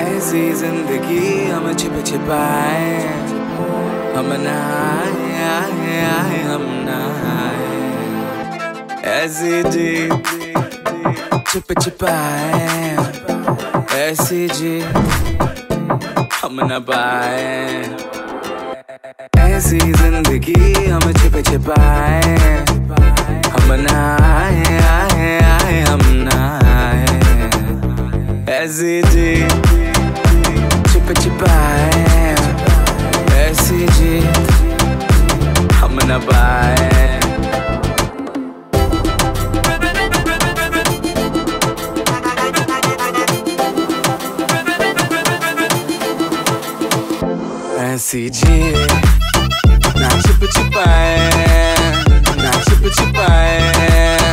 ऐसी ज़िंदगी हम छिप छिपाए, हम नहाए, आए आए, हम नहाए। ऐसी जी छिप छिपाए, ऐसी जी हम न पाए। ऐसी ज़िंदगी हम छिप छिपाए, हम नहाए, आए आए, हम नहाए। ऐसी जी fancy G. Chippa chippa, now chippa chippa.